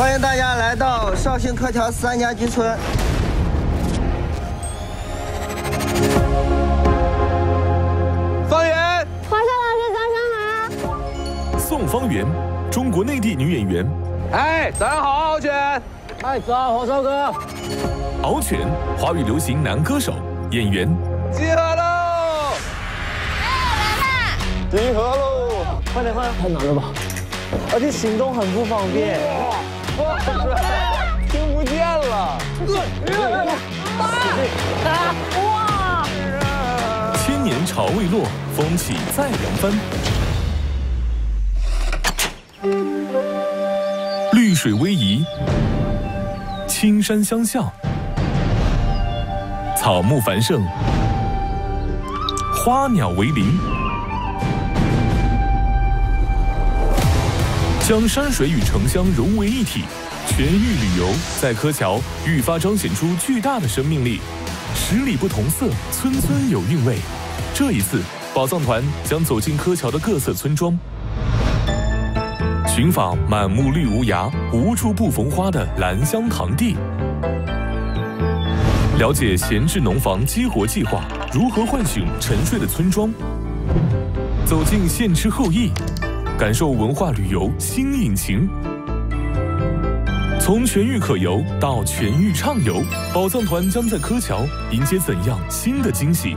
欢迎大家来到绍兴柯桥三家居村。方圆，华少老师早上好。宋方圆，中国内地女演员。哎，早上好，敖犬。哎，早，黄少哥。敖犬，华语流行男歌手、演员。集合喽！哎，集合喽！快点，快点，太难了吧？而且行动很不方便。哇，听不见了。哇！千年潮未落，风起再扬帆。绿水逶迤，青山相向，草木繁盛，花鸟为邻。将山水与城乡融为一体，全域旅游在柯桥愈发彰显出巨大的生命力。十里不同色，村村有韵味。这一次，宝藏团将走进柯桥的各色村庄，寻访满目绿无涯、无处不逢花的兰香堂地，了解闲置农房激活计划如何唤醒沉睡的村庄，走进现吃后裔。感受文化旅游新引擎，从全域可游到全域畅游，宝藏团将在柯桥迎接怎样新的惊喜？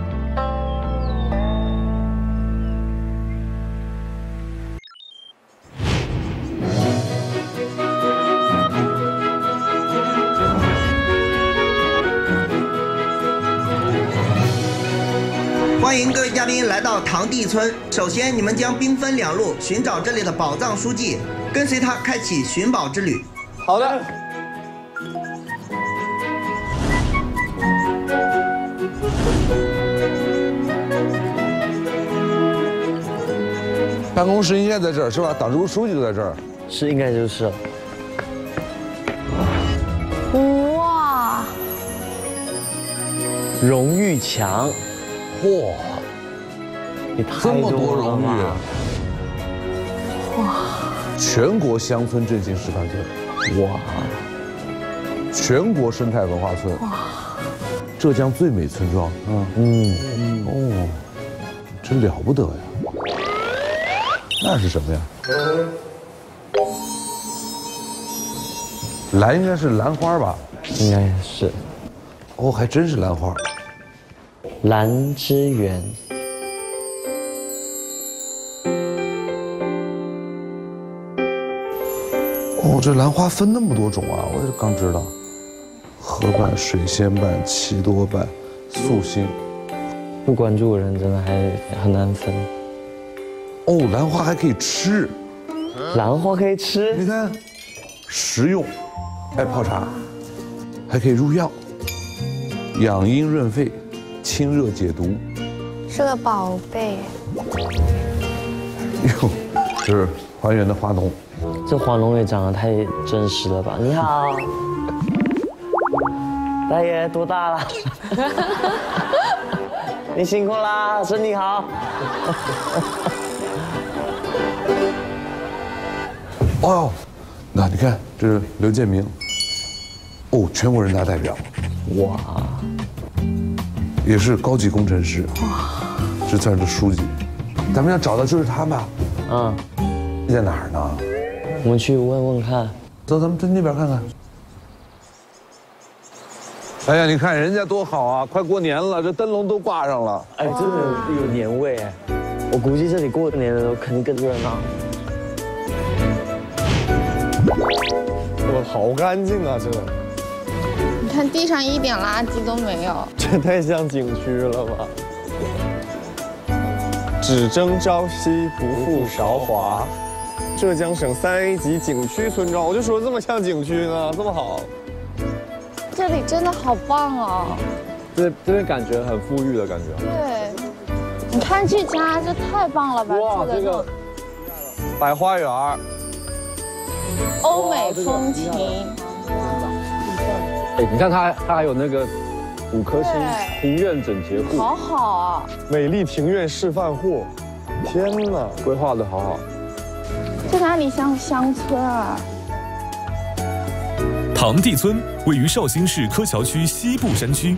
宾来到堂地村。首先，你们将兵分两路寻找这里的宝藏书记，跟随他开启寻宝之旅。好的。办公室应该在这儿是吧？党支部书记就在这儿。是，应该就是。哇！荣誉墙。哇！你这么多荣誉！哇！全国乡村振兴示范村，哇！全国生态文化村，哇！浙江最美村庄，嗯嗯哦，真了不得呀！那是什么呀？兰应该是兰花吧？应该是。哦，还真是兰花。兰之源。哦，这兰花分那么多种啊！我也刚知道，河瓣、水仙瓣、奇多瓣、素心。不关注的人真的还很难分。哦，兰花还可以吃。兰花可以吃？你看，食用，爱泡茶，还可以入药，养阴润肺。清热解毒，是个宝贝。哟，这是还原的花农。这黄龙也长得太真实了吧？你好，大爷多大了？你辛苦啦，身体好。哦，那你看，这是刘建明。哦，全国人大代表。哇。也是高级工程师，哇，是村的书记，咱们要找的就是他吧？嗯，在哪儿呢？我们去问问看。走，咱们去那边看看。哎呀，你看人家多好啊！快过年了，这灯笼都挂上了。哎，真的有年味哎！我估计这里过年的时候肯定更热闹。哇，好干净啊，这个，你。看地上一点垃圾都没有，这太像景区了吧？只争朝夕，不负韶华。浙江省三 A 级景区村庄，我就说这么像景区呢，这么好。这里真的好棒啊！这这边感觉很富裕的感觉。对，你看这家，这太棒了吧？哇，这个百花园，欧美风情。哎，你看它，它还有那个五颗星庭院整洁户，好好啊！美丽庭院示范户，天哪，规划的好好。这哪里像乡村啊？塘地村位于绍兴市柯桥区西部山区，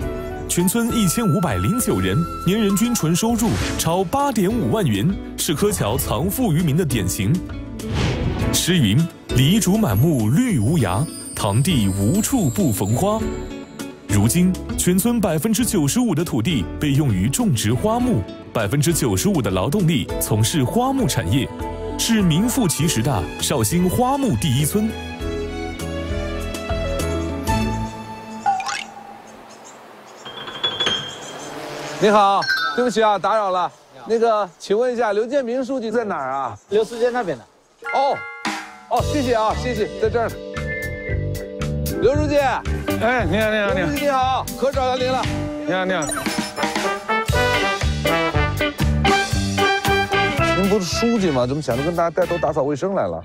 全村一千五百零九人，年人均纯收入超八点五万元，是柯桥藏富于民的典型。诗云：“梨竹满目绿无涯，堂弟无处不逢花。”如今，全村百分之九十五的土地被用于种植花木，百分之九十五的劳动力从事花木产业，是名副其实的绍兴花木第一村。你好，对不起啊，打扰了。那个，请问一下，刘建明书记在哪儿啊？刘书记那边的。哦，哦，谢谢啊，谢谢，在这儿呢。刘书记，哎，你好，你好，你好刘书，记你好，可找到您了。你好，你好。不是书记嘛？怎么想着跟大家带头打扫卫生来了？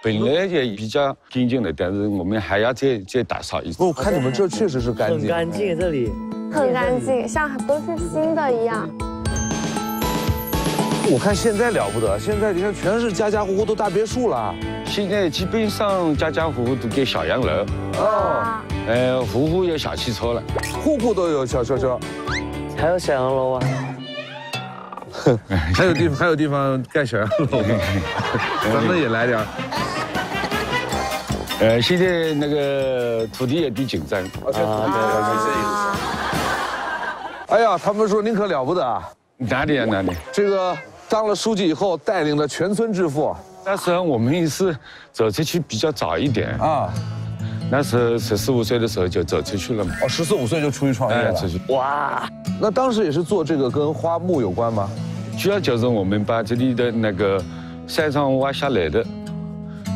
本来也比较干净的，但是我们还要再再打扫一次。不，我看你们这确实是干很净。干净这里。很干净，像都是新的一样。我看现在了不得，现在你看全是家家户户都大别墅了。现在基本上家家户户都盖小洋楼，哦，呃，户户有小汽车了。户户都有小车车，还有小洋楼啊。还有地方还有地方盖小洋楼，咱们也来点儿。呃，现在那个土地也比紧张。啊，哎呀，他们说您可了不得啊！哪里啊哪里？这个当了书记以后，带领了全村致富那时候我们也是走出去比较早一点，啊。那时候十四五岁的时候就走出去了嘛。哦，十四五岁就出去创业哎，了。出去。哇，那当时也是做这个跟花木有关吗？主要就是我们把这里的那个山上挖下来的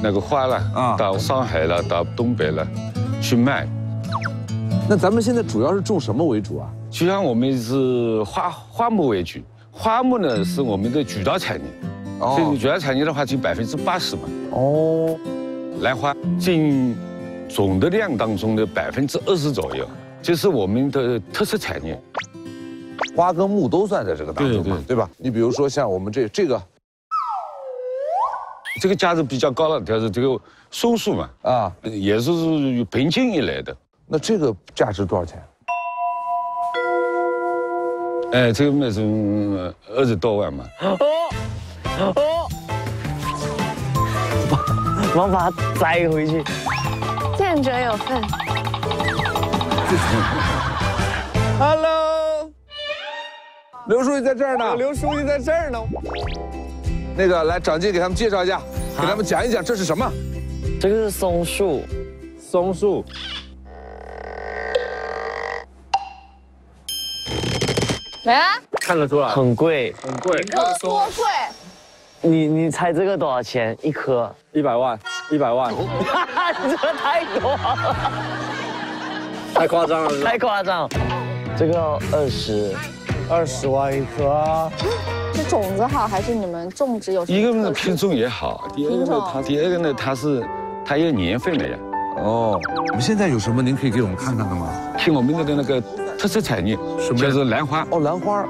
那个花了，啊到上海了，到东北了，去卖。那咱们现在主要是种什么为主啊？就像我们是花花木为主，花木呢是我们的主导产业，哦这个主要产业的话就百分之八十嘛。哦，兰花进总的量当中的百分之二十左右，这是我们的特色产业。花跟木都算在这个当中嘛，对对对吧？你比如说像我们这这个这个价值比较高了，就是这个松树嘛，啊，也是由北京以来的。那这个价值多少钱？哎，这个卖是二十多万嘛。哦哦我把它摘回去。见者有份。Hello，刘书记在这儿呢。刘书记在这儿呢。那个来，长进给他们介绍一下，给他们讲一讲这是什么？这个是松树，松树，啊，看得出来，很贵。很贵，多贵？你你猜这个多少钱一颗？一百万，一百万，这个太多了，太夸张了，太夸张。这个二十，二十万一颗啊。是种子好，还是你们种植有什么一个呢品种也好，第二个品种呢它第二个呢它是它有年份的呀。哦，我们现在有什么您可以给我们看看的吗？听我们的那个特色产业，什么就是兰花。哦，兰花。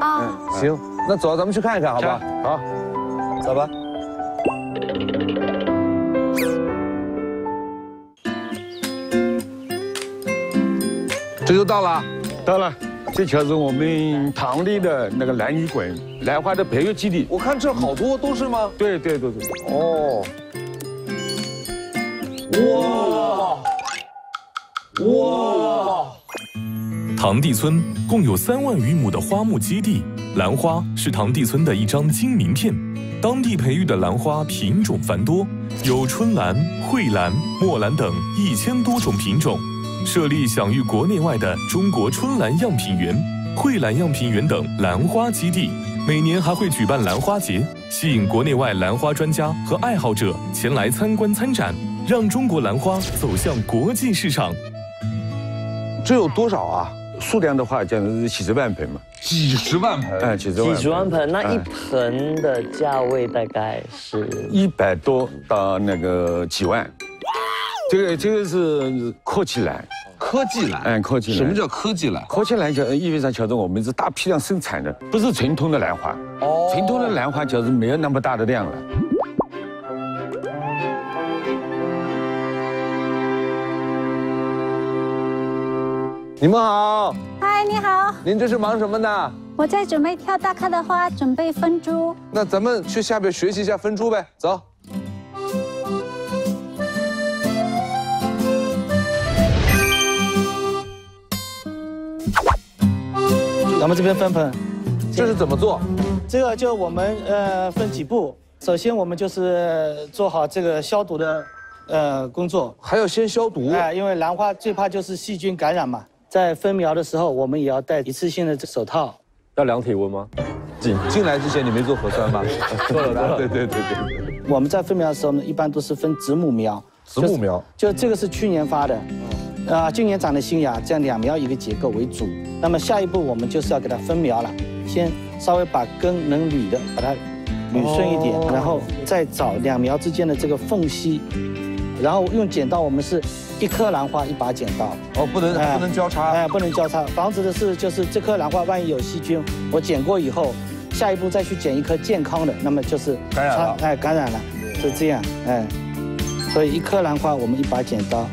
啊？行，那走，咱们去看一看，好吧？好，走吧。这就到了。到了，这就是我们塘里的那个兰鱼馆，兰花的培育基地。我看这好多都是吗？对对对对。哦。哇！哇！塘地村共有三万余亩的花木基地，兰花是塘地村的一张金名片。当地培育的兰花品种繁多，有春兰、蕙兰、墨兰等一千多种品种。设立享誉国内外的中国春兰样品园、蕙兰样品园等兰花基地，每年还会举办兰花节，吸引国内外兰花专家和爱好者前来参观参展，让中国兰花走向国际市场。这有多少啊？数量的话，讲的是几十万盆嘛。几十万盆。哎，几十万。几十万盆，那一哎盆的价位大概是一百多到那个几万。这个这个是科技蓝，科技蓝。哎，科技蓝。什么叫科技蓝？科技蓝就意味着就是我们是大批量生产的，不是纯铜的兰花。哦纯铜的兰花就是没有那么大的量了。你们好，嗨，你好，您这是忙什么呢？我在准备挑大颗的花，准备分株。那咱们去下边学习一下分株呗，走。咱们这边分盆，这是怎么做？这个就我们呃分几步。首先我们就是做好这个消毒的呃工作，还要先消毒。哎，因为兰花最怕就是细菌感染嘛。在分苗的时候，我们也要戴一次性的这手套。要量体温吗？进进来之前你没做核酸吗？做了，做了。对对对对。我们在分苗的时候呢，一般都是分子母苗。子母苗。就这个是去年发的，啊，今年长的新芽，这样两苗一个结构为主。那么下一步我们就是要给它分苗了，先稍微把根能捋的，把它捋顺一点，然后再找两苗之间的这个缝隙，然后用剪刀，我们是一颗兰花一把剪刀。哦，不能不能交叉，哎，不能交叉，防止的是就是这颗兰花万一有细菌，我剪过以后，下一步再去剪一颗健康的，那么就是感染了，哎，感染了，是这样，哎，所以一颗兰花我们一把剪刀。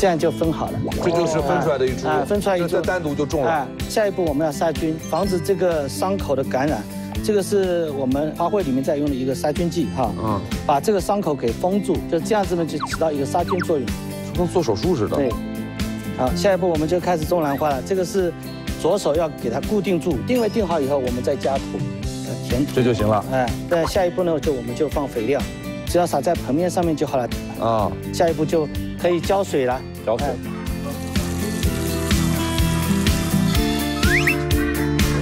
这样就分好了，这就是分出来的一株啊，分出来一株，单独就种了。下一步我们要杀菌，防止这个伤口的感染。这个是我们花卉里面在用的一个杀菌剂哈，嗯，把这个伤口给封住，就这样子呢就起到一个杀菌作用，跟做手术似的。对，好，下一步我们就开始种兰花了。这个是左手要给它固定住，定位定好以后，我们再加土，填土，这就行了。哎，那，下一步呢就我们就放肥料，只要撒在盆面上面就好了。啊，下一步就可以浇水了。浇水。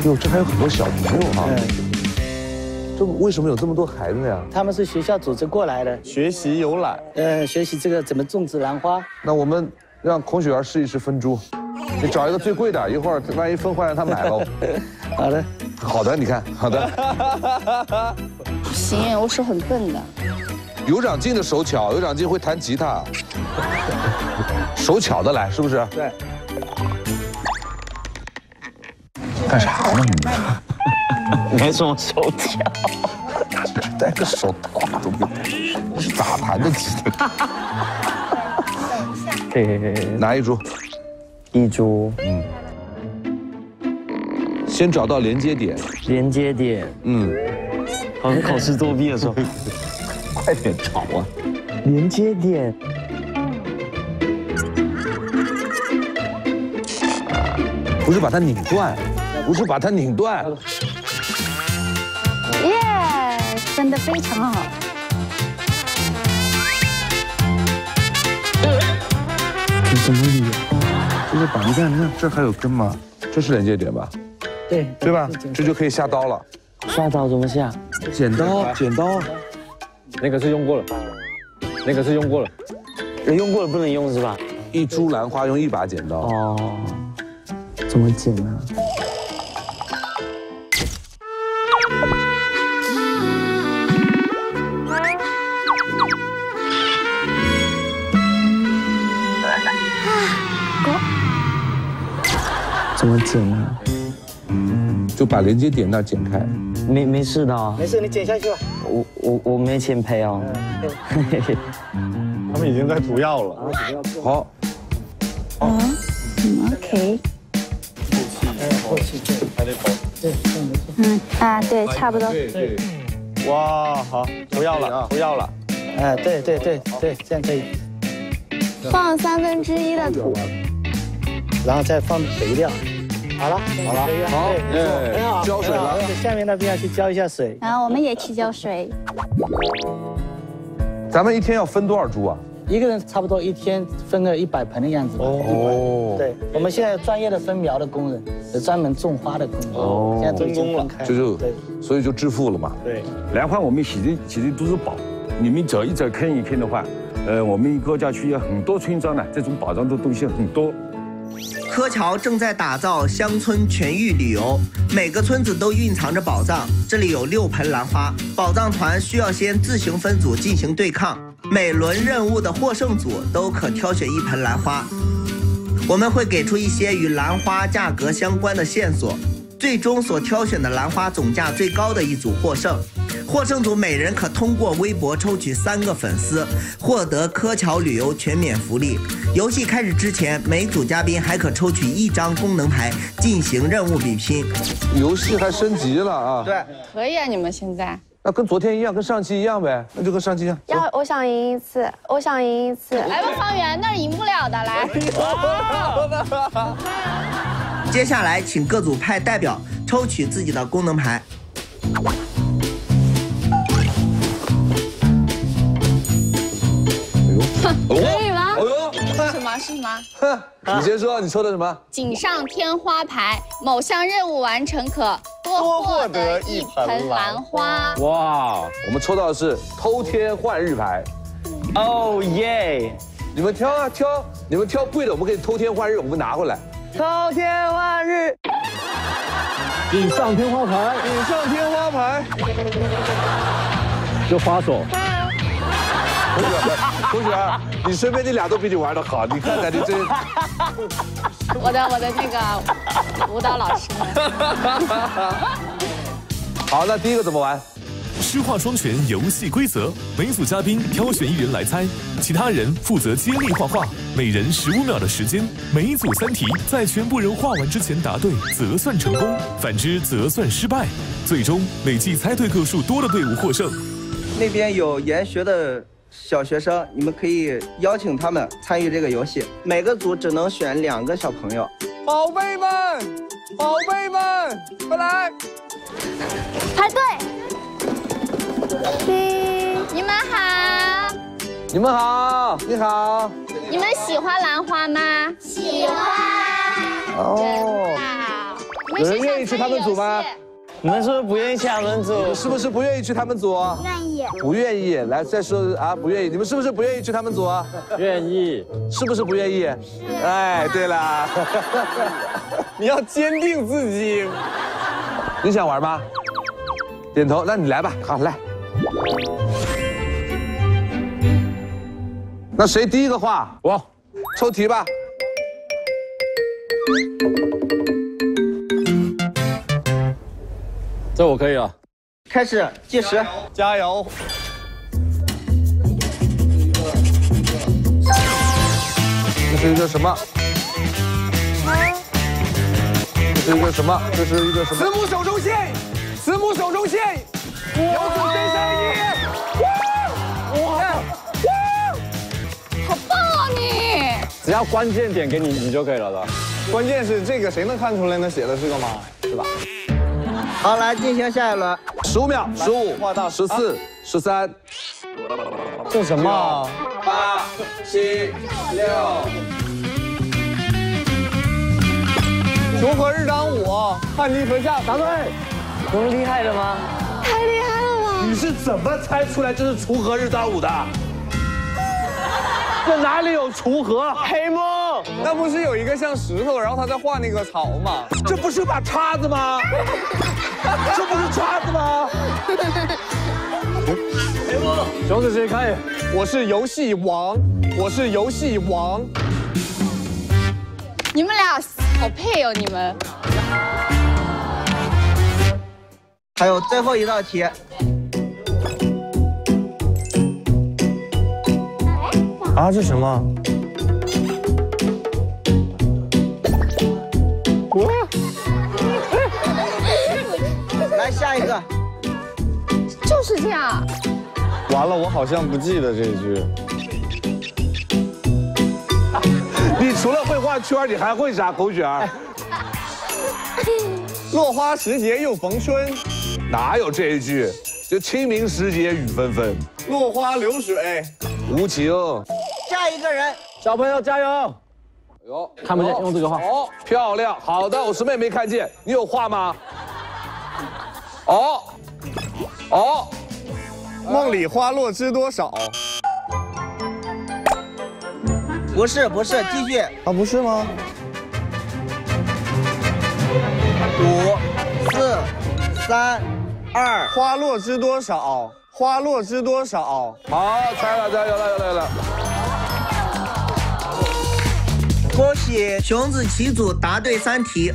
哟，这还有很多小朋友哈。这为什么有这么多孩子呀？他们是学校组织过来的，学习游览。呃，学习这个怎么种植兰花。那我们让孔雪儿试一试分株，你找一个最贵的，一会儿万一分坏让他买了。好的，好的，你看，好的。不行，我手很笨的。有长进的手巧，有长进会弹吉他，手巧的来，是不是？对。干啥呢你？没什么手巧，戴个手套都不是咋弹的吉他？嘿嘿嘿，拿一株，一株，嗯。先找到连接点。连接点，嗯。好像考试作弊的时候。快点找啊！连接点，不是把它拧断，不是把它拧断。耶，分的非常好。这怎么理？这是把你看，你看这还有根吗？这是连接点吧？对，对吧？这就可以下刀了。下刀怎么下？剪刀，剪刀。那个是用过了，那个是用过了，用过了不能用是吧？一株兰花用一把剪刀。哦，怎么剪呢？怎么剪啊？就把连接点那剪开。没没事的，没事，你剪下去吧。我我我没钱赔哦。他们已经在涂药了。好。嗯，OK。对，还得保。对，嗯啊，对，差不多。对对。哇，好，不要了，不要了。哎，对对对对，这样可以。放三分之一的土，然后再放肥料。好了，好了，好，很好，浇水了。下面那边要去浇一下水。然后我们也去浇水。咱们一天要分多少株啊？一个人差不多一天分个一百盆的样子。哦，对，我们现在有专业的分苗的工人，有专门种花的工人。哦，现在分工了，就就对，所以就致富了嘛。对，兰花我们其实其实都是宝，你们走一走看一看的话，呃，我们高家区有很多村庄呢，这种宝藏的东西很多。柯桥正在打造乡村全域旅游，每个村子都蕴藏着宝藏。这里有六盆兰花，宝藏团需要先自行分组进行对抗，每轮任务的获胜组都可挑选一盆兰花。我们会给出一些与兰花价格相关的线索，最终所挑选的兰花总价最高的一组获胜。获胜组每人可通过微博抽取三个粉丝，获得柯桥旅游全免福利。游戏开始之前，每组嘉宾还可抽取一张功能牌进行任务比拼。游戏还升级了啊！对，可以啊，你们现在。那跟昨天一样，跟上期一样呗，那就跟上期一样。要我想赢一次，我想赢一次。来吧，方圆，那儿赢不了的，来。接下来，请各组派代表抽取自己的功能牌。可以吗？哦呦，是什么？哼，你先说，你抽的什么？锦上添花牌，某项任务完成可多获得一盆兰花。哇，我们抽到的是偷天换日牌。哦耶！你们挑啊挑，你们挑贵的，我们可以偷天换日，我们拿回来。偷天换日，锦上添花牌，锦上添花牌，就花手。同学，你身边那俩都比你玩的好，你看看你这。我的我的那个舞蹈老师。好，那第一个怎么玩？诗画双全游戏规则：每组嘉宾挑选一人来猜，其他人负责接力画画，每人十五秒的时间，每组三题，在全部人画完之前答对则算成功，反之则算失败。最终累计猜对个数多的队伍获胜。那边有研学的小学生，你们可以邀请他们参与这个游戏。每个组只能选两个小朋友。宝贝们，宝贝们，快来！排队。你们好，你们好，你好。你们喜欢兰花吗？喜欢。哦，好。有人愿意去他们组吗？你们是不是不愿意去他们组？是不是不愿意去他们组？愿意。不愿意。来，再说啊，不愿意。你们是不是不愿意去他们组？愿意。是不是不愿意？是哎，对了，你要坚定自己。你想玩吗？点头，那你来吧。好，来。那谁第一个画？我。抽题吧。这我可以了。开始计时，加油！这是一个什么？这是一个什么？这是一个什么？慈母手中线，慈母手中线，有请真善意。哇哇哇！好棒啊你！只要关键点给你，你就可以了的。关键是这个谁能看出来那写的是个马，是吧？好，来进行下一轮，十五秒，十五到，十四，十三，这什么？八、七、六。锄禾日当午，汗滴禾下，答对。这么厉害的吗？太厉害了吧！你是怎么猜出来这是锄禾日当午的？这哪里有锄禾？黑幕，那不是有一个像石头，然后他在画那个草吗？这不是把叉子吗？这不是叉子吗？熊仔细看，我是游戏王，我是游戏王。你们俩好配哦，你们。还有最后一道题。啊，这什么？一个。就是这样。完了，我好像不记得这一句。你除了会画圈，你还会啥？狗卷儿。落花时节又逢春，哪有这一句？就清明时节雨纷纷，落花流水无情。下一个人，小朋友加油！哟，看不见，用这个画。哦，漂亮。好的，我师妹没看见，你有画吗？哦，哦，梦里花落知多少？不是不是，继续。啊，不是吗？五、四、三、二。花落知多少？花落知多少？好，猜了，猜有了，有了，有了。恭喜熊子棋组答对三题，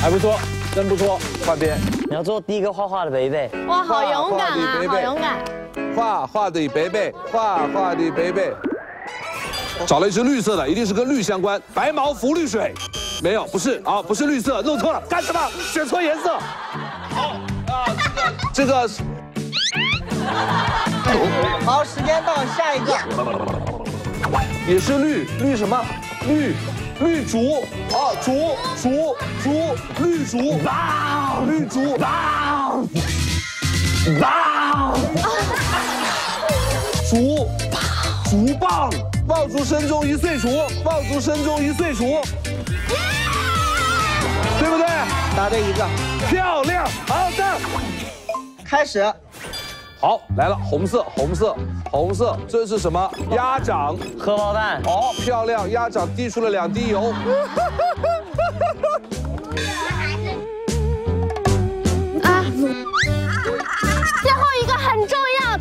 还不错，真不错。换边。你要做第一个画画的贝贝。哇，好勇敢啊，好勇敢！画画的贝贝，画画的贝贝。找了一只绿色的，一定是跟绿相关。白毛浮绿水，没有，不是啊，不是绿色，弄错了，干什么？选错颜色。好啊，这个这个。好，时间到，下一个。也是绿绿什么？绿绿竹啊，竹竹竹绿竹，绿竹，竹竹棒，爆竹声中一岁除，爆竹声中一岁除，对不对？答对一个，漂亮，好的，开始。好，来了，红色，红色，红色，这是什么？鸭掌，荷包蛋。哦，漂亮，鸭掌滴出了两滴油。啊，最后一个很重要。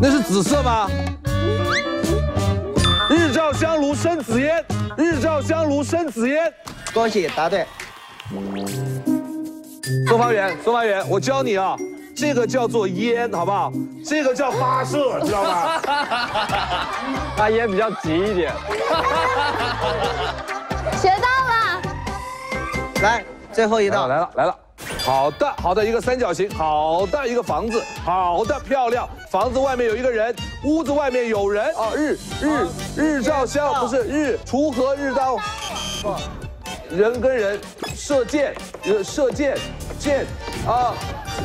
那是紫色吗？日照香炉生紫烟，日照香炉生紫烟。恭喜答对。送发员，送发员，我教你啊，这个叫做烟，好不好？这个叫发射，知道吗？发烟比较急一点。学到了。来，最后一道来了来了。好的好的，一个三角形，好的一个房子，好的漂亮。房子外面有一个人，屋子外面有人啊。日日日照香不是日锄禾日当。人跟人射箭，射箭，箭啊，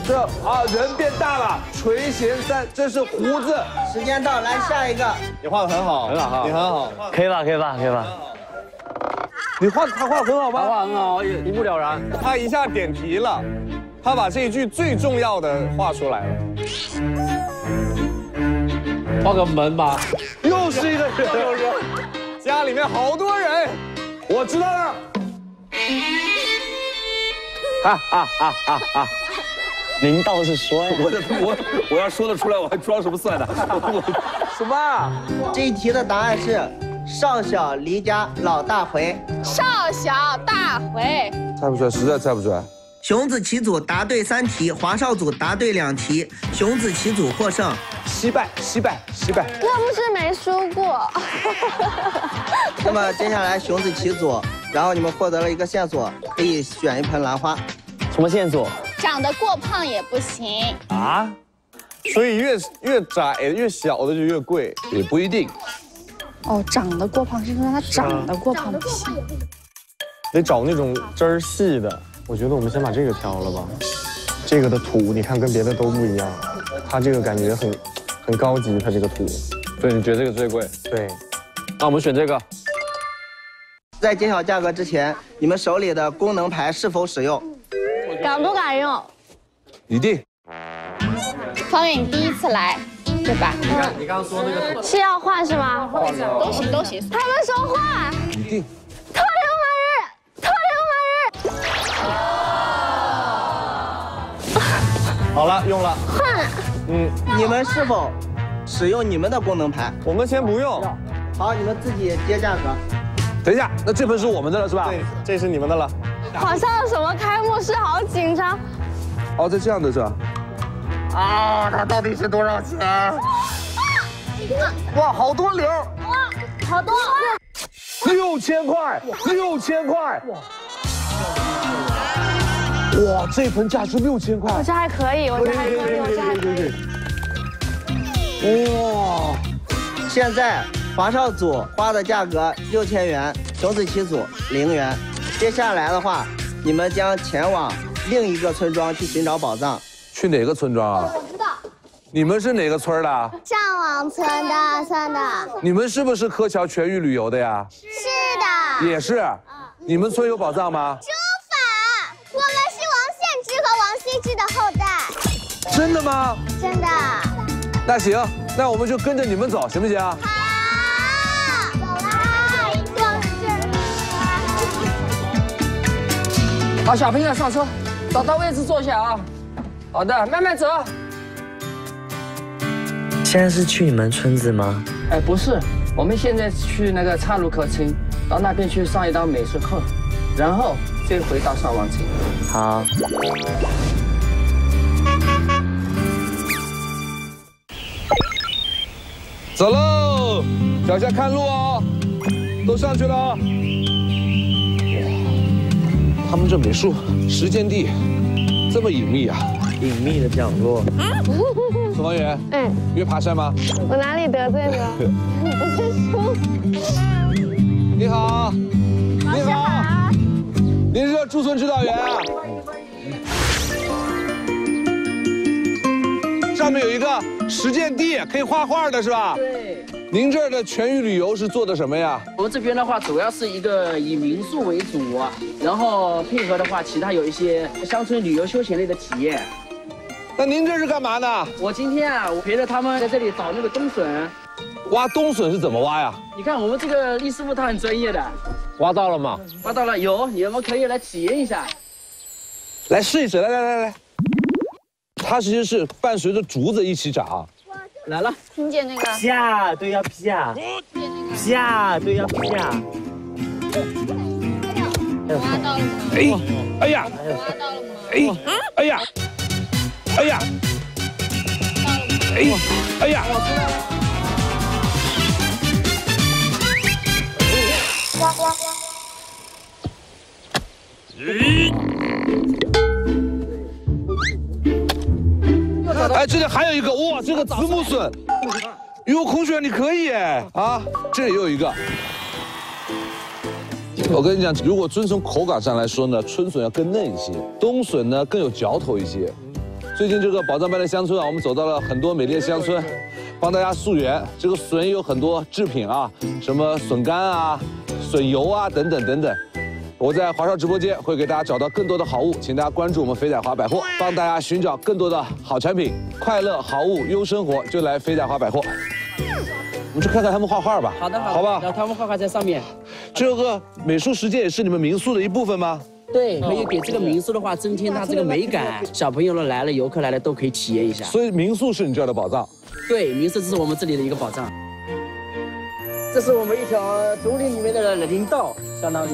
这啊人变大了，垂涎三，这是胡子。时间到，来下一个。你画的很好，很好，你很好，可以吧？可以吧？可以吧？你画他画的很好吧？他画很好，一目了然。他一下点题了，他把这一句最重要的画出来了。画个门吧，又是一个人，家里面好多人，我知道了。哈哈哈哈哈！您倒是说呀！我我我要说得出来，我还装什么蒜呢？什么？这一题的答案是少小离家老大回。少小大回。猜不出来，实在猜不出来。熊子棋组答对三题，华少组答对两题，熊子棋组获胜。惜败，惜败，惜败。又不是没输过。那么接下来熊子棋组。然后你们获得了一个线索，可以选一盆兰花。什么线索？长得过胖也不行啊。所以越越窄越小的就越贵，也不一定。哦，长得过胖是因为它长得过胖不行。得找那种枝儿细的。我觉得我们先把这个挑了吧。这个的土你看跟别的都不一样，它这个感觉很很高级，它这个土。对你觉得这个最贵？对。那我们选这个。在揭晓价格之前，你们手里的功能牌是否使用？敢不敢用？一定。方远，你第一次来，对吧？你看，你刚刚说那个是要换是吗？都行都行。他们说换。一定。特流马日，特流马日。好了，用了。换。嗯，你们是否使用你们的功能牌？我们先不用。好，你们自己接价格。等一下，那这盆是我们的了是吧？对，这是你们的了。好像什么开幕式，好紧张。哦，这这样的是吧？啊，它到底是多少钱？哇，好多流！哇，好多！六千块，六千块！哇，这盆价值六千块。我这还可以，我这还可以，我这还可以。哇，现在。华少组花的价格六千元，熊子棋组零元。接下来的话，你们将前往另一个村庄去寻找宝藏。去哪个村庄啊？我知道。你们是哪个村的？上王村的村的。你们是不是柯桥全域旅游的呀？是的。也是。你们村有宝藏吗？朱法，我们是王献之和王羲之的后代。真的吗？真的。那行，那我们就跟着你们走，行不行？好。好，小朋友上车，找到位置坐下啊。好的，慢慢走。现在是去你们村子吗？哎，不是，我们现在去那个岔路口村，到那边去上一道美术课，然后再回到上王村。好。走喽，脚下看路哦，都上去了他们这美术实践地这么隐秘啊！隐秘的角落。宋方圆，嗯，约爬山吗？我哪里得罪你了？我是说你好，你好，您是驻村指导员啊？上面有一个实践地，可以画画的是吧？对。您这儿的全域旅游是做的什么呀？我们这边的话，主要是一个以民宿为主，然后配合的话，其他有一些乡村旅游休闲类的体验。那您这是干嘛呢？我今天啊，我陪着他们在这里找那个冬笋。挖冬笋是怎么挖呀？你看我们这个李师傅他很专业的。挖到了吗？挖到了，有，你们可以来体验一下。来试一试，来来来来。它其实是伴随着竹子一起长。来了，听见那个？啪，对呀啪。啪，对呀啪。挖到了吗？哎，哎呀。挖到了吗？哎，哎呀。哎呀。哎，哎呀。哎，这里还有一个哇，这个子母笋，哟，孔雪你可以哎啊，这里又有一个。我跟你讲，如果遵从口感上来说呢，春笋要更嫩一些，冬笋呢更有嚼头一些。最近这个宝藏般的乡村啊，我们走到了很多美丽的乡村，帮大家溯源。这个笋有很多制品啊，什么笋干啊、笋油啊等等等等。我在华少直播间会给大家找到更多的好物，请大家关注我们肥仔华百货，帮大家寻找更多的好产品，快乐好物优生活就来肥仔华百货。我们去看看他们画画吧。好的，好吧。让他们画画在上面。这个美术实践也是你们民宿的一部分吗？对，可以给这个民宿的话增添它这个美感，小朋友呢来了，游客来了都可以体验一下。所以民宿是你这儿的宝藏。对，民宿这是我们这里的一个宝藏。这是我们一条竹林里面的林道，相当于。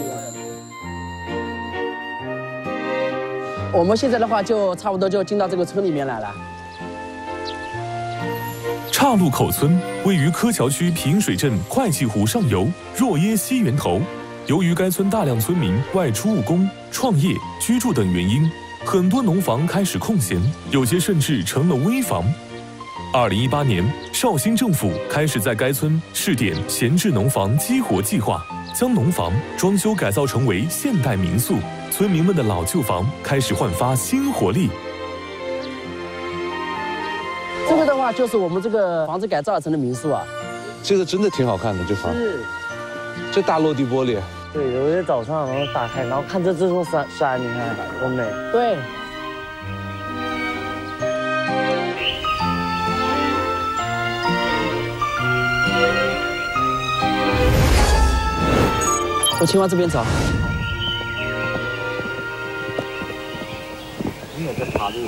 我们现在的话就差不多就进到这个村里面来了。岔路口村位于柯桥区平水镇会计湖上游若耶溪源头。由于该村大量村民外出务工、创业、居住等原因，很多农房开始空闲，有些甚至成了危房。二零一八年，绍兴政府开始在该村试点闲置农房激活计划，将农房装修改造成为现代民宿，村民们的老旧房开始焕发新活力。这个的话就是我们这个房子改造成的民宿啊，这个真的挺好看的，这房。是。这大落地玻璃。对，有些早上然后打开，然后看这这座山山，你看多美。对。我青蛙这边走。你也在爬这个。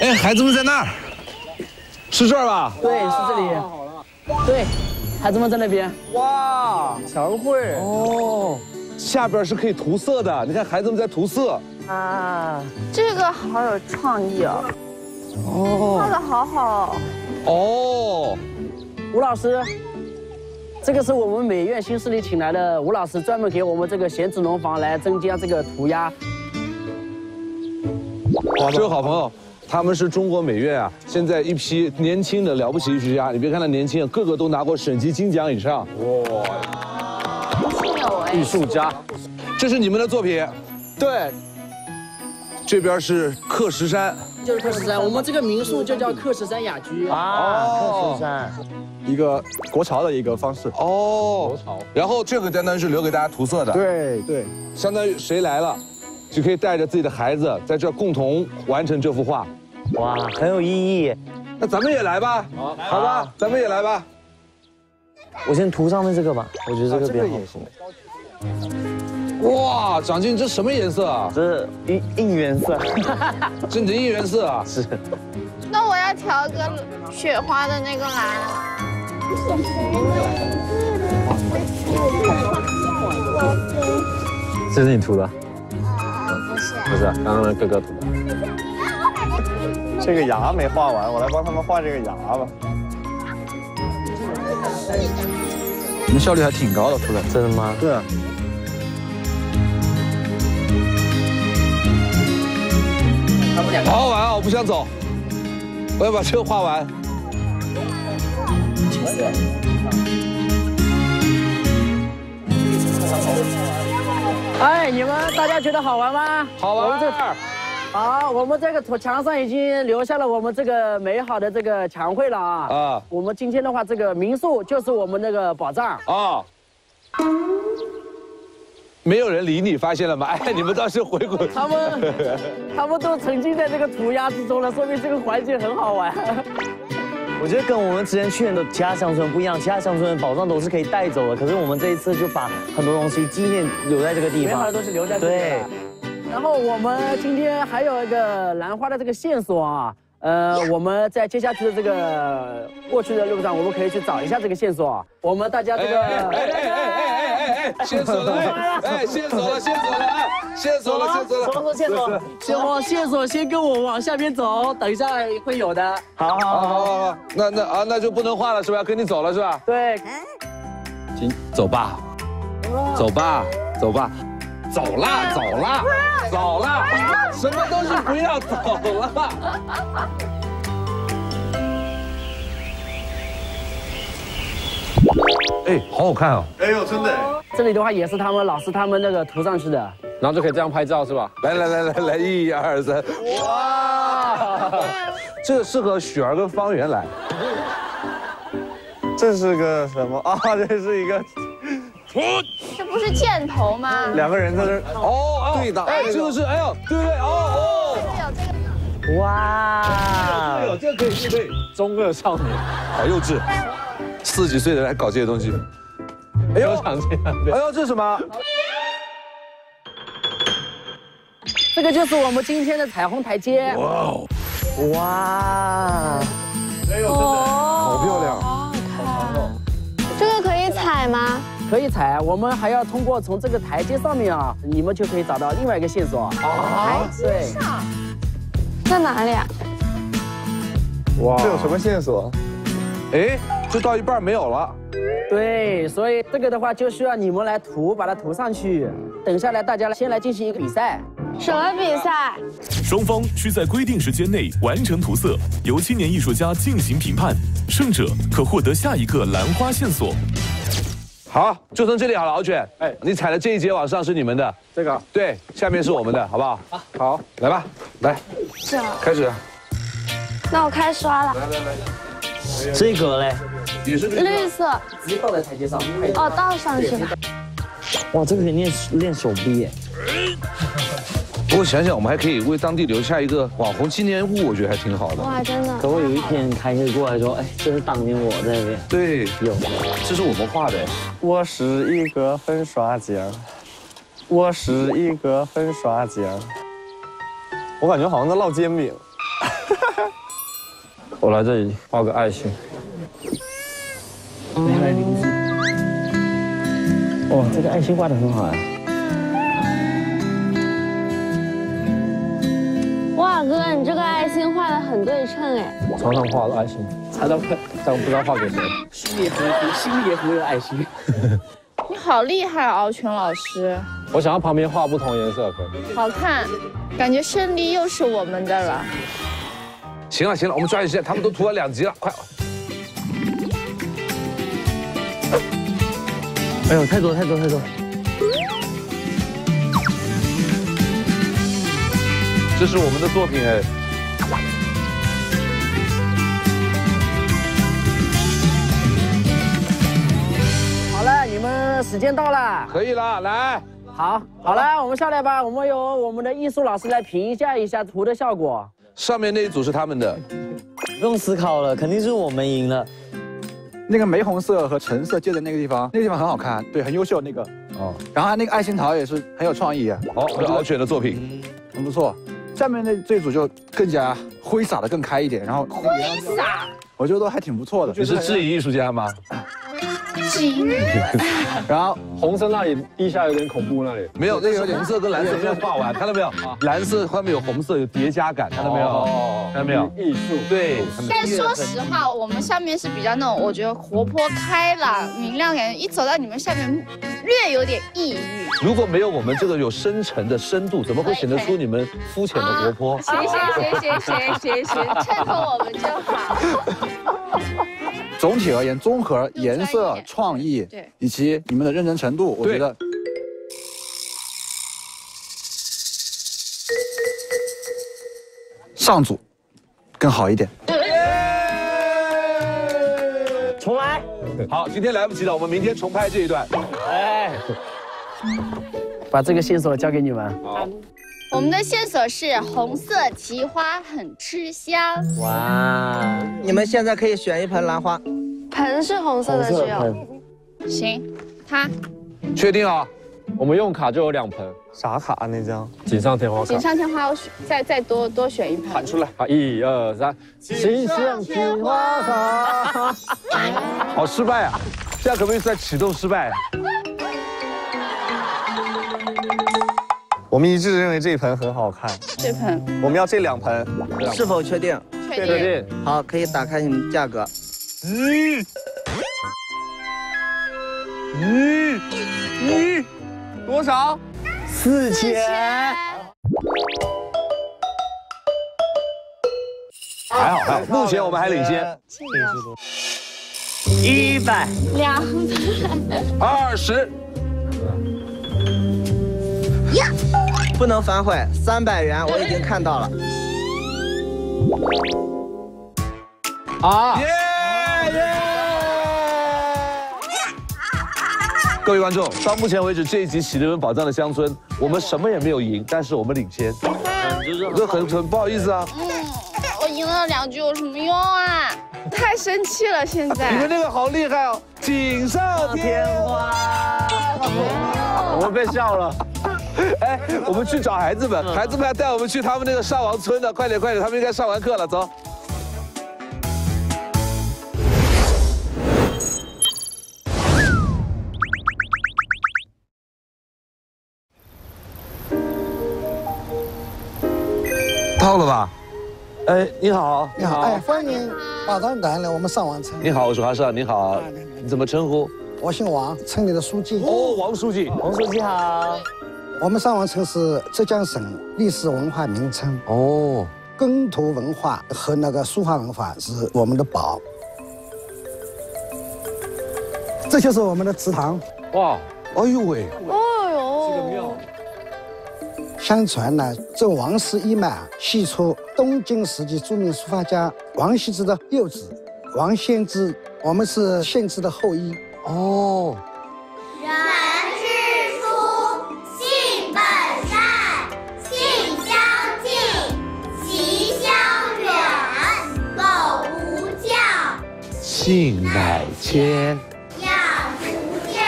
哎，孩子们在那儿。是这儿吧？对，是这里。好了。对，孩子们在那边。哇，墙绘哦，下边是可以涂色的。你看，孩子们在涂色。啊，这个好有创意哦。哦。画的好好。哦。吴老师，这个是我们美院新势力请来的吴老师，专门给我们这个闲置农房来增加这个涂鸦。哇，这位好朋友。他们是中国美院啊，现在一批年轻的了不起艺术家。你别看他年轻，个个都拿过省级金奖以上。哇，艺术家，这是你们的作品。对，这边是刻石山，就是克什山。我们这个民宿就叫克什山雅居啊。克什山，一个国潮的一个方式。哦，国潮。然后这个单单是留给大家涂色的。对对，相当于谁来了？就可以带着自己的孩子在这共同完成这幅画，哇，很有意义。那咱们也来吧，好，好吧，咱们也来吧。我先涂上面这个吧，我觉得这个比较好涂。哇，长进，这什么颜色啊？这是应应援色，这你的应援色啊？是。那我要调个雪花的那个蓝。这是你涂的？不是，不是，刚刚那哥哥涂的。这个牙没画完，我来帮他们画这个牙吧。你们效率还挺高的，涂的。真的吗？对啊。好好玩啊！我不想走，我要把这个画完。哎，你们大家觉得好玩吗？好玩。我们这好，我们这个图墙上已经留下了我们这个美好的这个墙绘了啊。啊。我们今天的话，这个民宿就是我们那个宝藏啊。没有人理你，发现了吗？哎，你们倒是回滚。他们，他们都沉浸在这个涂鸦之中了，说明这个环境很好玩。我觉得跟我们之前去的其他乡村不一样，其他乡村的宝藏都是可以带走的，可是我们这一次就把很多东西纪念留在这个地方。美好的东西留在这里。对。然后我们今天还有一个兰花的这个线索啊，呃，我们在接下去的这个过去的路上，我们可以去找一下这个线索。我们大家这个。哎哎哎哎哎哎！线索 了！哎，线索了！线索了！线索了！线索了！什么说线索？线索线索，先跟我往下边走，等一下会有的。好好好好好，那那啊，那就不能画了是吧？要跟你走了是吧？对。行，走吧，走吧，走吧，走啦，走啦，走啦，什么东西不要走了。哎，好好看哦！哎呦，真的！这里的话也是他们老师他们那个涂上去的，然后就可以这样拍照是吧？来来来来来，一二三，哇！这个适合雪儿跟方圆来。这是个什么 啊？这是一个，这不是箭头吗？两个人在这哦，对的，哎，这个是，哎呦，对不对？哦哦，有这个，哇！这个这个可以，这个可以，中二少年，好幼稚。四十几岁的人还搞这些东西，哎呦，哎呦，这是什么？这个就是我们今天的彩虹台阶。哇哦，哇，哎呦，好漂亮，好长哦。这个可以踩吗？可以踩，我们还要通过从这个台阶上面啊，你们就可以找到另外一个线索。台阶上，在哪里啊？哇，这有什么线索？哎。就到一半没有了，对，所以这个的话就需要你们来涂，把它涂上去。等下来大家先来进行一个比赛，什么比赛？双方需在规定时间内完成涂色，由青年艺术家进行评判，胜者可获得下一个兰花线索。好，就从这里好了，敖犬，哎，你踩的这一节往上是你们的，这个对，下面是我们的，好不好？好，好，来吧，来，是啊，开始。那我开始刷了。来来来，这个嘞。也是绿色，直接倒在台阶上。哦，倒上去了。哇，这个可以练练手臂耶。不过想想，我们还可以为当地留下一个网红纪念物，我觉得还挺好的。哇，真的。等我有一天开车过来说，哎，这是当年我在那边。对，有，这是我们画的。我是一个粉刷匠，我是一个粉刷匠。我感觉好像在烙煎饼。我来这里画个爱心。没来名字。哇，这个爱心画的很好啊。哇，哥哥，你这个爱心画的很对称哎。床上画的爱心，猜到快，但我不知道画给谁。心里很心里很有爱心。你好厉害，敖全老师。我想要旁边画不同颜色，可以。好看，感觉胜利又是我们的了。行了行了，我们抓紧时间，他们都涂了两集了，快。哎呦，太多太多太多！这是我们的作品哎。好了，你们时间到了，可以了，来，好，好了，我们下来吧。我们由我们的艺术老师来评价一下图的效果。上面那一组是他们的，不用思考了，肯定是我们赢了。那个玫红色和橙色接的那个地方，那个地方很好看，对，很优秀那个。哦。然后它那个爱心桃也是很有创意。好，敖犬的作品，很不错。下面那这组就更加挥洒的更开一点，然后挥洒，我觉得都还挺不错的。你是质疑艺术家吗？然后红色那里地下有点恐怖，那里没有，那个红色跟蓝色没有画完，看到没有？蓝色后面有红色，有叠加感，看到没有？看到没有？艺术对。但说实话，我们上面是比较那种，我觉得活泼开朗、明亮，感觉一走到你们下面，略有点抑郁。如果没有我们这个有深沉的深度，怎么会显得出你们肤浅的活泼？行行行行行行行，衬托我们就好。总体而言，综合颜色、创意，对，以及你们的认真程度，我觉得上组更好一点。重来。好，今天来不及了，我们明天重拍这一段。哎，把这个线索交给你们。好。我们的线索是红色奇花很吃香。哇！你们现在可以选一盆兰花。盆是红色的，只有。行，它。确定啊？我们用卡就有两盆。啥卡啊？那张锦上添花卡。锦上添花，我选再再多多选一盆。喊出来！好，一二三，锦上添花卡。好失败啊！现在可不可以再启动失败？我们一致认为这一盆很好看。这盆。我们要这两盆。是否确定？确定。好，可以打开你们价格。嗯。嗯。嗯！多少？四千。还好还好，目前我们还领先。一百。两百。二十。呀！不能反悔，三百元我已经看到了。啊！耶耶！各位观众，到目前为止这一集喜临门宝藏的乡村，我们什么也没有赢，但是我们领先，这很很不好意思啊。嗯，我赢了两局有什么用啊？太生气了，现在。你们这个好厉害哦，锦上添花。我们被笑了。哎，我们去找孩子们，孩子们要带我们去他们那个上王村的，快点快点，他们应该上完课了，走。到了吧？哎，你好，你好，哎，欢迎宝藏团来我们上王村。你好，我是华少，你好，你怎么称呼？我姓王，村里的书记。哦，王书记，王书记好。我们上王村是浙江省历史文化名称。哦，耕土文化和那个书画文化是我们的宝。这就是我们的祠堂。哇，哎呦喂，哦呦，这个庙。相传呢，这王氏一脉啊，系出东晋时期著名书法家王羲之的幼子王献之。我们是献之的后裔。哦。性乃迁。教不教，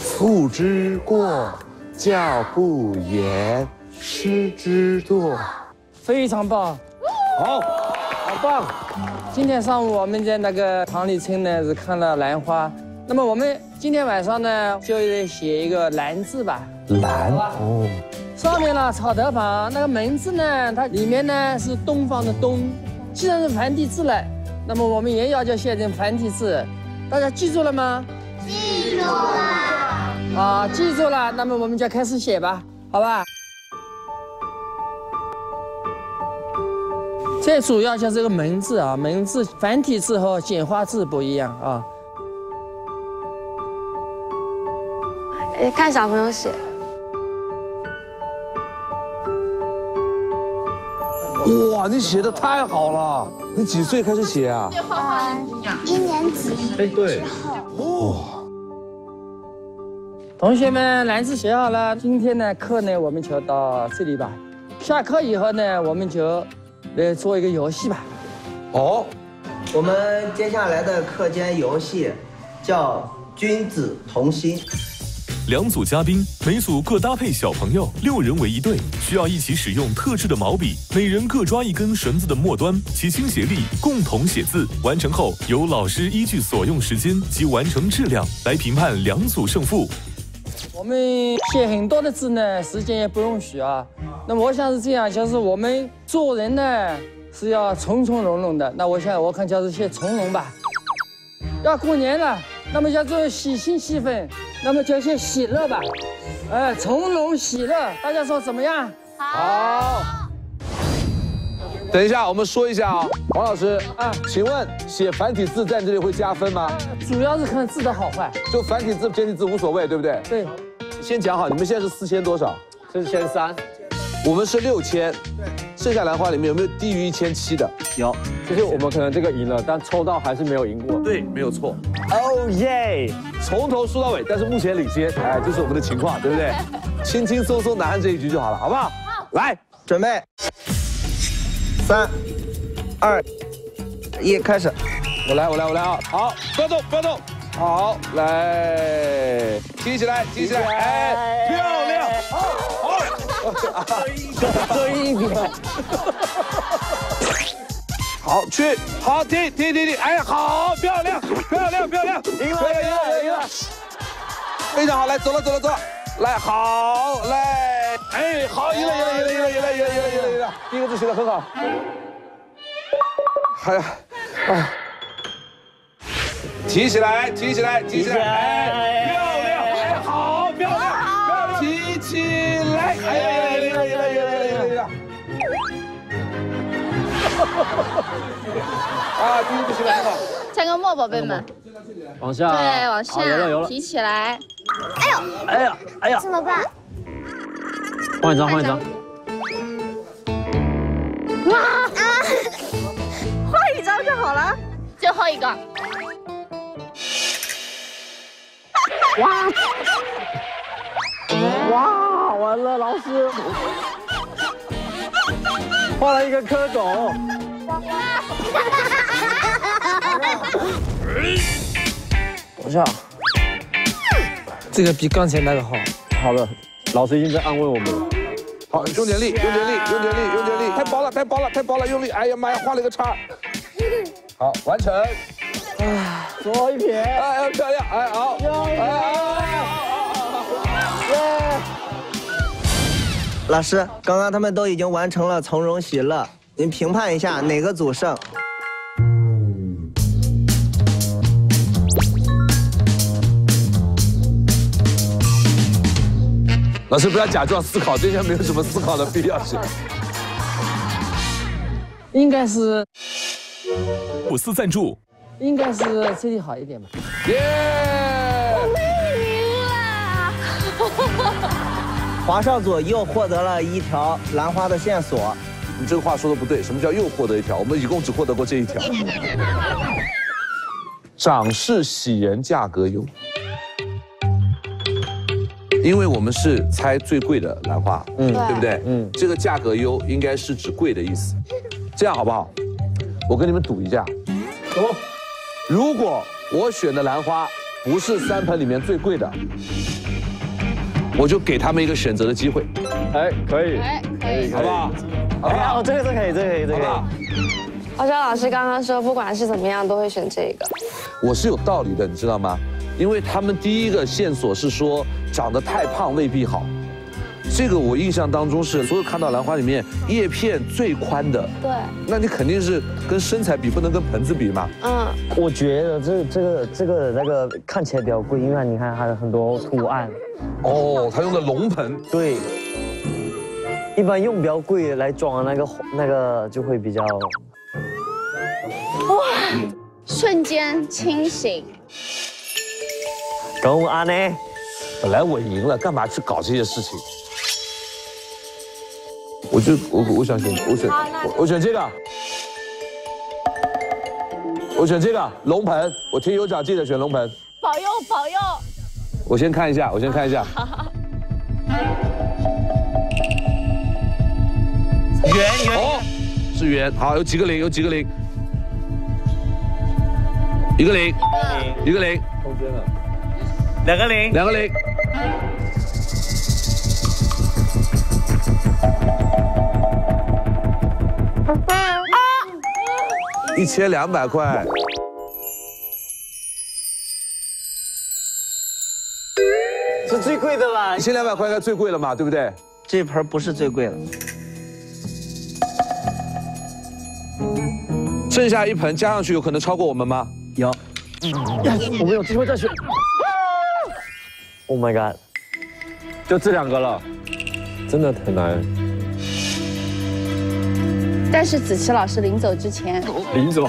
父之过；教不严，师之惰。非常棒，好，好棒！今天上午我们在那个塘里村呢是看了兰花。那么我们今天晚上呢，就写一个“兰”字吧。兰哦，上面呢草头旁那个门字呢，它里面呢是东方的东，既然是繁体字了，那么我们也要求写成繁体字，大家记住了吗？记住了。啊，记住了，那么我们就开始写吧，好吧？最主要就是这个门字啊，门字繁体字和简化字不一样啊。看小朋友写。哇，你写的太好了！你几岁开始写啊？画画一年级。哎，对。哇。同学们，篮子写好了，今天的课呢我们就到这里吧。下课以后呢，我们就来做一个游戏吧。哦。我们接下来的课间游戏叫君子同心。两组嘉宾，每组各搭配小朋友，六人为一队，需要一起使用特制的毛笔，每人各抓一根绳子的末端，齐心协力，共同写字。完成后，由老师依据所用时间及完成质量来评判两组胜负。我们写很多的字呢，时间也不容许啊。那我想是这样，就是我们做人呢是要从从容容的。那我想我看就是写从容吧。要过年了，那么要做喜庆气氛，那么就写喜乐吧。哎，从容喜乐，大家说怎么样？好。等一下，我们说一下啊，王老师啊，请问写繁体字在这里会加分吗？主要是看字的好坏，就繁体字、简体字无所谓，对不对？对。先讲好，你们现在是四千多少？四千三。我们是六千，剩下兰花里面有没有低于一千七的？有。就是我们可能这个赢了，但抽到还是没有赢过。对，没有错。哦耶！从头输到尾，但是目前领先，哎，这是我们的情况，对不对？轻轻松松拿下这一局就好了，好不好？好。来，准备。三、二、一，开始！我来，我来，我来啊！好，不要动，不要动。好，来，提起来，提起来，哎，漂亮！好，好，这一点。好，去，好，停，停，停，停，哎，好，漂亮，漂亮，漂亮，赢了，赢了，赢了，非常好，来，走了，走了，走了，来，好，来，哎，好，赢了，赢了，赢了，赢了，赢了，赢了，赢了，赢了，第一个字写的很好。哎呀，啊，提起来，提起来，提起来，哎，啊，第一个写的很好。蔡个墨，宝贝们，往下，对，往下，有了有了，提起来。哎呦，哎呀，哎呀，怎么办？换一张，换一张。哇啊！换一张就好了，最后一个。哇！哇！完了，老师画了一个蝌蚪。往下，这个比刚才那个好。好了，老师已经在安慰我们了。好，用点力，用点力，用点力，用点力，太薄了，太薄了，太薄了，用力！哎呀妈呀，画了个叉。好，完成。哎，左一撇。哎，漂亮！哎，好。老师，刚刚他们都已经完成了从容喜乐，您评判一下哪个组胜？老师不要假装思考，这些没有什么思考的必要性。应该是五四赞助，应该是这里好一点吧。耶！华少佐又获得了一条兰花的线索。你这个话说的不对，什么叫又获得一条？我们一共只获得过这一条。长势喜人价格优，因为我们是猜最贵的兰花，嗯，对不对？嗯，这个价格优应该是指贵的意思。这样好不好？我跟你们赌一下，走。如果我选的兰花不是三盆里面最贵的，我就给他们一个选择的机会。哎，可以，哎，可以，好不好？好不好？哦，这个是可以，这个可以，这个可以。敖潇老师刚刚说，不管是怎么样，都会选这个。我是有道理的，你知道吗？因为他们第一个线索是说长得太胖未必好，这个我印象当中是所有看到兰花里面叶片最宽的。对。那你肯定是跟身材比，不能跟盆子比嘛。嗯，我觉得这这个这个那个看起来比较贵，因为你看它的很多图案。哦，它用的龙盆。对。一般用比较贵的来装那个那个就会比较。哇！瞬间清醒。公安呢？本来我赢了，干嘛去搞这些事情？我就我我想选，我选我我选这个，我选这个龙盆。我听有奖记得选龙盆。保佑保佑！我先看一下，我先看一下。圆圆哦，是圆。好，有几个零？有几个零？一个零，一个零，空间了，两个零。两个零。一千两百块。是最贵的了一千两百块应该最贵了嘛对不对？这盆不是最贵的剩下一盆加上去有可能超过我们吗？有。我们有机会再去 Oh my god！就这两个了，真的很难。但是子琪老师临走之前临走，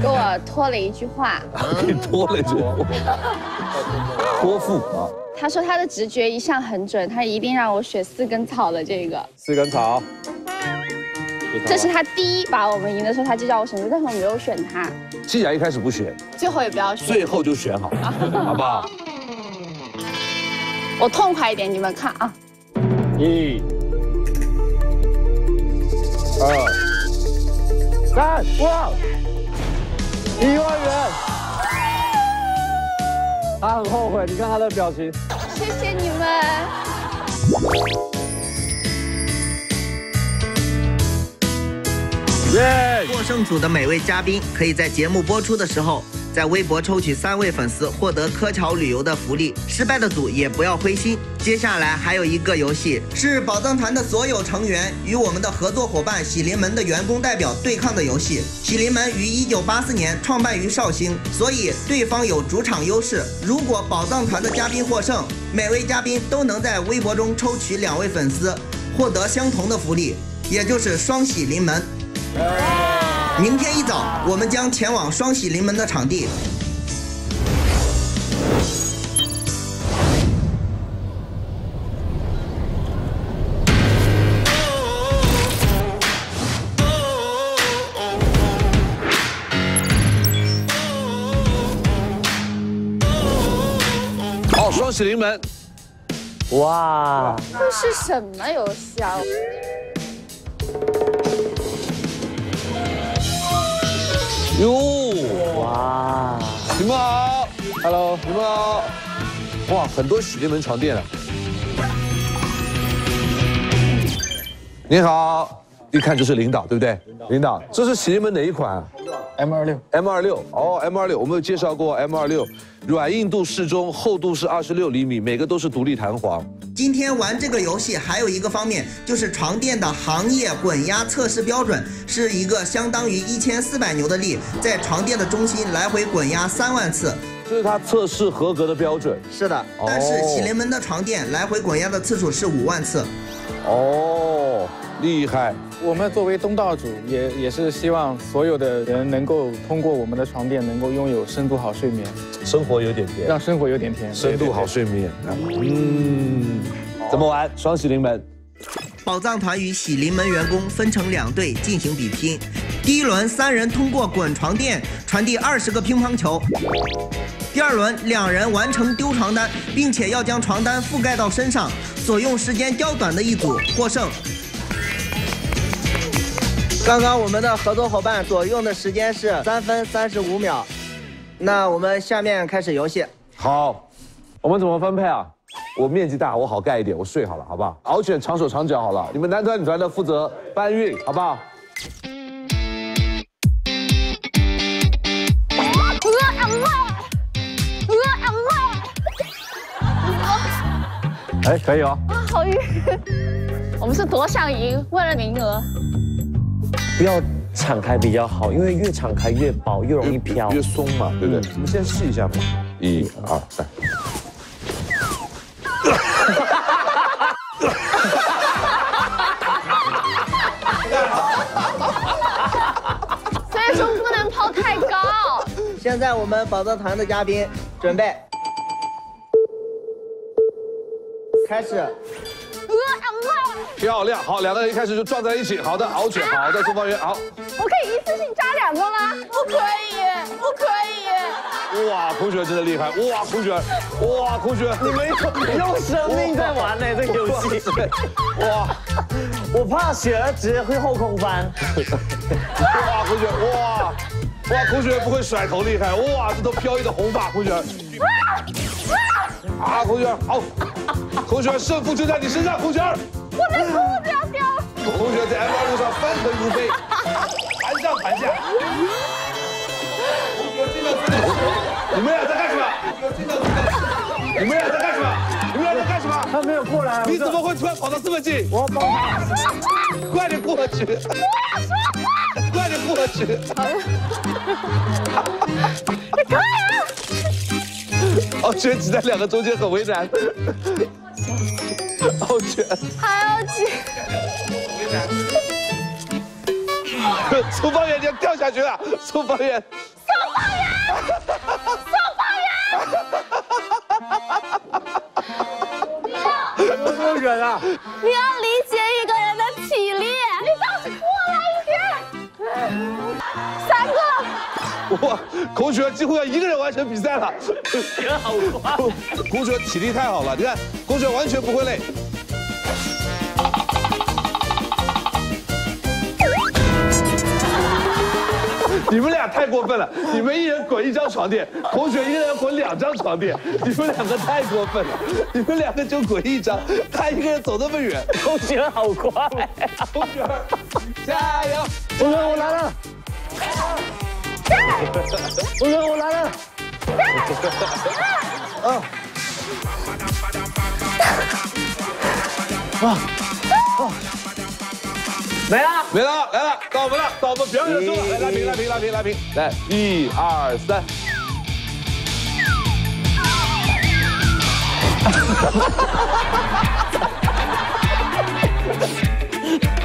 给我托了一句话，给托了一句，托付啊。他说他的直觉一向很准，他一定让我选四根草的这个。四根草。这是他第一把我们赢的时候，他就叫我选择，但是我没有选他，既然一开始不选，最后也不要选。最后就选好，好不好？我痛快一点，你们看啊。一、二、三，哇！一万元。他很后悔，你看他的表情。谢谢你们。耶！获胜组的每位嘉宾可以在节目播出的时候，在微博抽取三位粉丝获得柯桥旅游的福利。失败的组也不要灰心，接下来还有一个游戏是宝藏团的所有成员与我们的合作伙伴喜临门的员工代表对抗的游戏。喜临门于一九八四年创办于绍兴，所以对方有主场优势。如果宝藏团的嘉宾获胜，每位嘉宾都能在微博中抽取两位粉丝，获得相同的福利，也就是双喜临门。明天一早，我们将前往双喜临门的场地。哦，双喜临门。哇！这是什么游戏啊？哟，哇！你们好，Hello，你们好。哇，很多喜临门床垫啊。你好，一看就是领导，对不对？领导，这是喜临门哪一款？M 二六，M 二六，哦，M 二六，我们有介绍过 M 二六，软硬度适中，厚度是二十六厘米，每个都是独立弹簧。今天玩这个游戏还有一个方面，就是床垫的行业滚压测试标准是一个相当于一千四百牛的力，在床垫的中心来回滚压三万次，这是它测试合格的标准。是的，但是喜临门的床垫来回滚压的次数是五万次。哦，厉害！我们作为东道主，也也是希望所有的人能够通过我们的床垫，能够拥有深度好睡眠，生活有点甜，让生活有点甜，深度好睡眠。嗯，怎么玩？双喜临门。宝藏团与喜临门员工分成两队进行比拼。第一轮，三人通过滚床垫传递二十个乒乓球。第二轮，两人完成丢床单，并且要将床单覆盖到身上，所用时间较短的一组获胜。刚刚我们的合作伙伴所用的时间是三分三十五秒。那我们下面开始游戏。好，我们怎么分配啊？我面积大，我好盖一点，我睡好了，好不好？敖犬长手长脚好了，你们男团女团的负责搬运，好不好？哎，可以哦。啊，好晕！我们是多想赢，为了名额。不要敞开比较好，因为越敞开越薄，越容易飘，越松嘛，对不对？我们先试一下嘛，一二三。所以说不能抛太高。现在我们宝藏团的嘉宾准备开始。漂亮，好，两个人一开始就撞在一起，好的，敖犬，好的，宋方圆，好。我可以一次性扎两个吗？不可以，不可以。哇，孔雪真的厉害，哇，孔雪，哇，孔雪，你们用用生命在玩呢这个游戏。哇，我怕雪儿直接会后空翻。哇，孔雪，哇，哇，孔雪不会甩头厉害，哇，这都飘逸的红发，孔雪。啊，孔雪，好，孔雪，胜负就在你身上，孔雪。我的裤子要掉了。孔雪在 M 二路上翻腾如飞，盘上盘下。你们俩在干什么？你们俩在干什么？你们俩在干什么？他没有过来。你怎么会突然跑到这么近？我要帮他。快点过去！快点过去！你可以啊！敖犬挤在两个中间很为难。敖犬还要挤。厨房员，你要掉下去了！厨房员，消防员，消防员！这么远啊！你要理解一个人的体力，哇，孔雪几乎要一个人完成比赛了。孔雪体力太好了，你看，孔雪完全不会累。你们俩太过分了！你们一人滚一张床垫，孔雪一个人滚两张床垫，你们两个太过分了！你们两个就滚一张，他一个人走那么远，孔雪好快，孔雪，加油！孔雪，我来了！我来，我来了！啊！啊！啊！没了，没了，来了，到我们了，到我们表演的时候了，来拉平，拉平，拉平，拉平，来，一二三。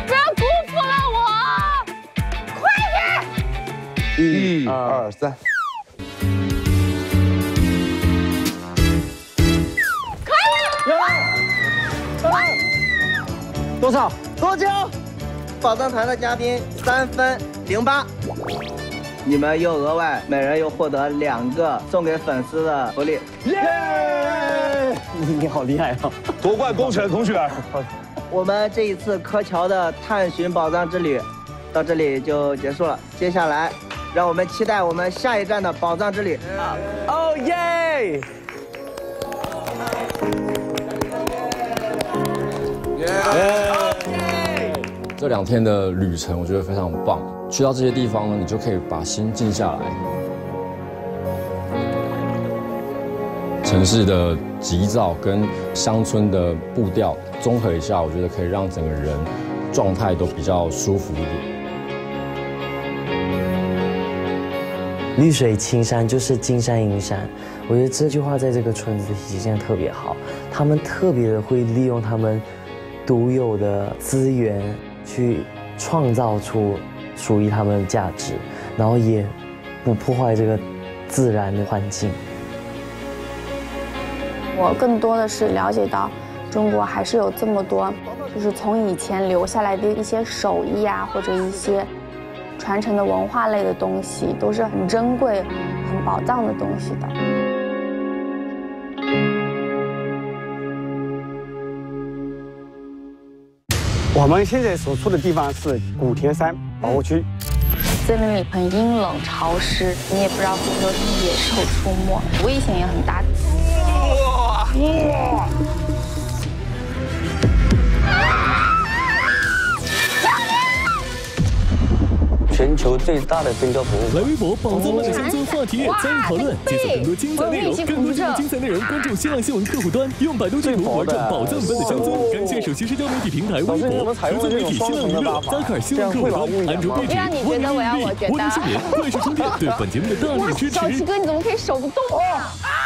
一二三。可以了！多少？多久？宝藏团的嘉宾三分零八，你们又额外每人又获得两个送给粉丝的福利。耶！你你好厉害啊！夺冠功臣同学。我们这一次柯桥的探寻宝藏之旅到这里就结束了。接下来，让我们期待我们下一站的宝藏之旅。哦耶！这两天的旅程，我觉得非常棒。去到这些地方呢，你就可以把心静下来。城市的急躁跟乡村的步调综合一下，我觉得可以让整个人状态都比较舒服一点。绿水青山就是金山银山，我觉得这句话在这个村子体现的特别好。他们特别的会利用他们独有的资源。去创造出属于他们的价值，然后也不破坏这个自然的环境。我更多的是了解到，中国还是有这么多，就是从以前留下来的一些手艺啊，或者一些传承的文化类的东西，都是很珍贵、很宝藏的东西的。我们现在所处的地方是古田山保护区，森林里很阴冷潮湿，你也不知道会不会有什么野兽出没，危险也很大。哇哇！全球最大的冰雕服务。来微博宝藏般的乡村话题参与讨论，解锁更多精彩内容，更多精彩内容关注新浪新闻客户端，用百度地图玩转宝藏般的乡村。感谢首席社交媒体平台微博，合作媒体新浪娱乐，扎克尔新闻客户端，安卓壁纸，万能力，万能睡眠，怪兽充电对本节目的大力支持。小七哥，你怎么可以手不动啊？